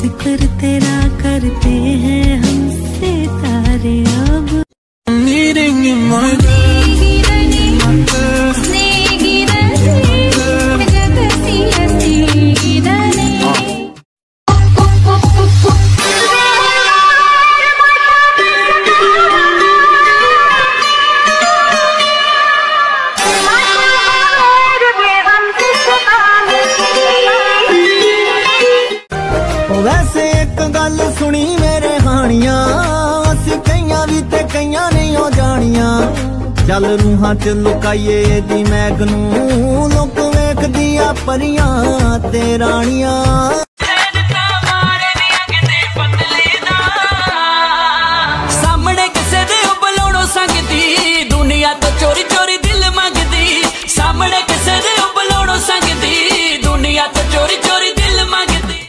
जिक्र तेरा करते हैं हम सितारे अब needing in my ਵੈਸੇ ਇੱਕ ਗੱਲ ਸੁਣੀ ਮੇਰੇ ਹਾਣੀਆਂ। ਅਸੀਂ ਕਈਆਂ ਵੀ ਤੇ ਕਈਆਂ ਨਹੀਂ ਹੋ ਜਾਣੀਆਂ। ਚੱਲ ਰੂਹਾਂ ਚ ਲੁਕਾਈਏ ਦੀ ਮੈਗ ਨੂੰ। ਲੋਕ ਵੇਖਦੀ ਆ ਪਰੀਆਂ ਤੇ ਰਾਣੀਆਂ। ਚੋਰੀ ਚੋਰੀ ਦਿਲ ਮੰਗਦੀ। ਸਾਹਮਣੇ ਕਿਸੇ ਦੇ ਉਬਲੋਣੋਂ ਸੰਗਦੀ, ਦੁਨੀਆ ਤੋਂ ਚੋਰੀ ਚੋਰੀ ਦਿਲ ਮੰਗਦੀ।